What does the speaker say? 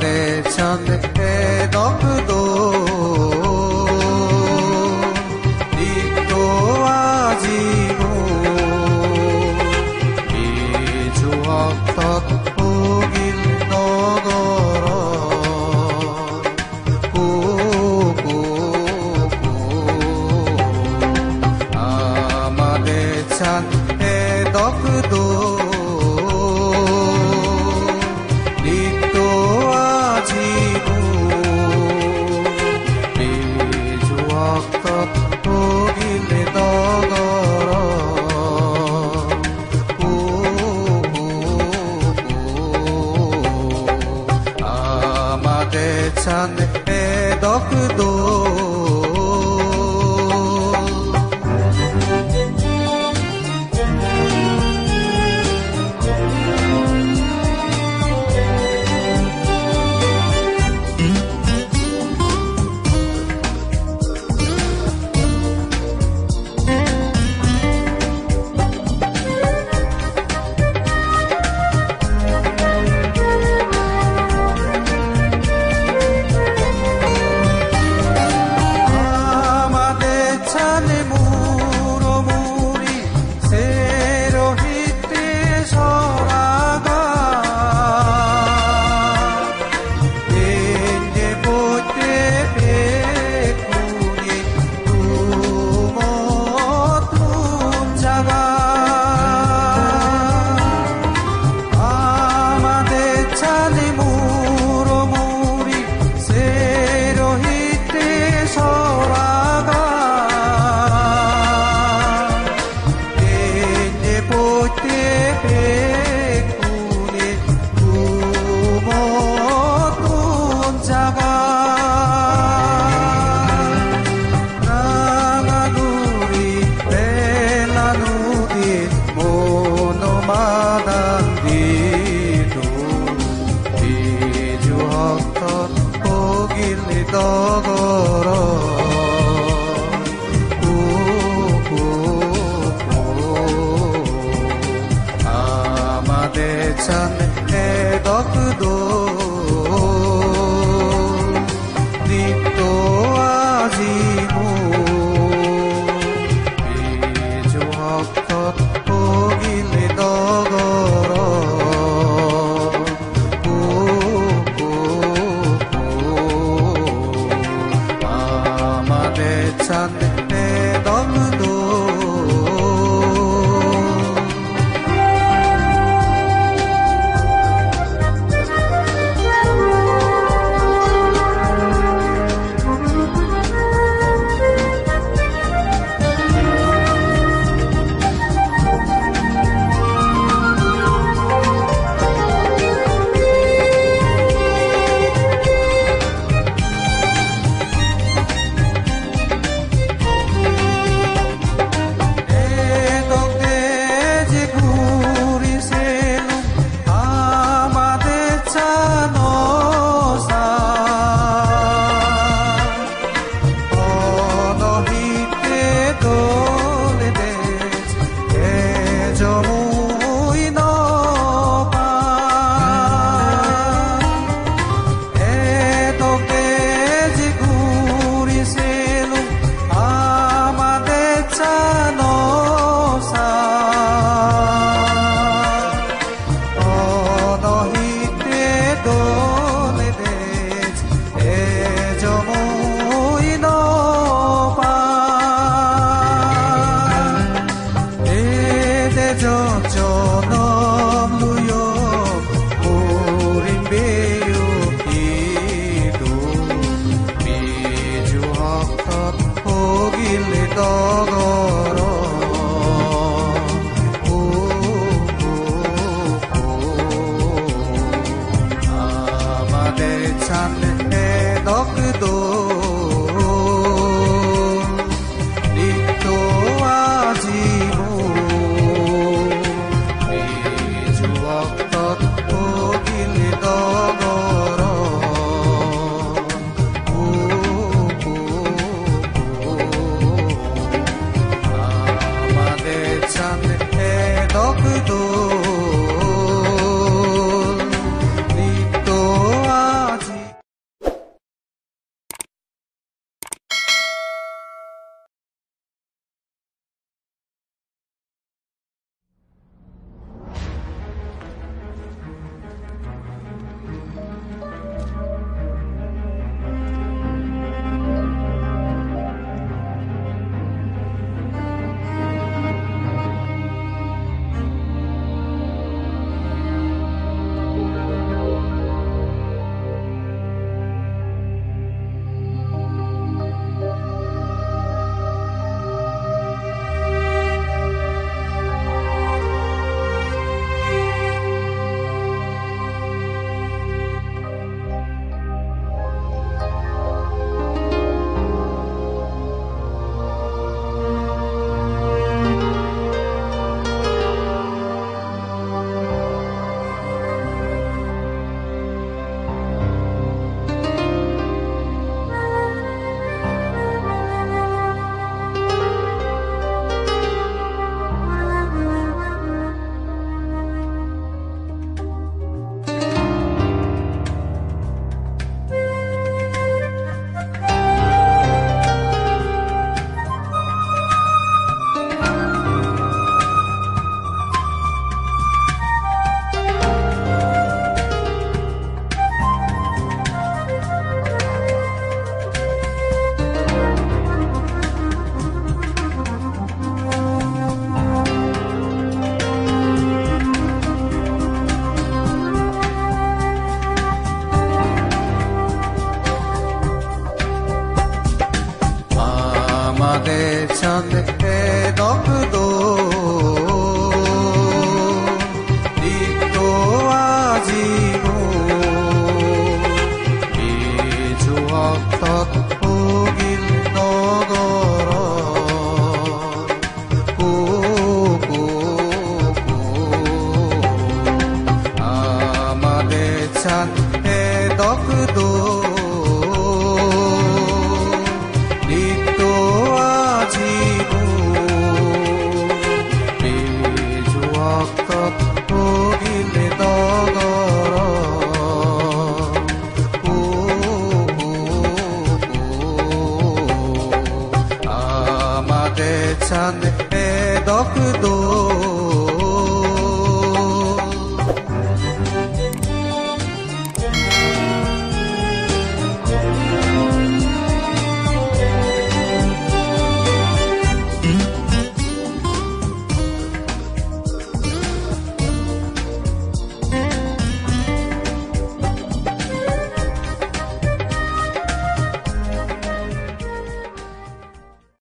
चांद चांद Doctor. tôi todo. Biju হকত ভগিলে छान है दख दो।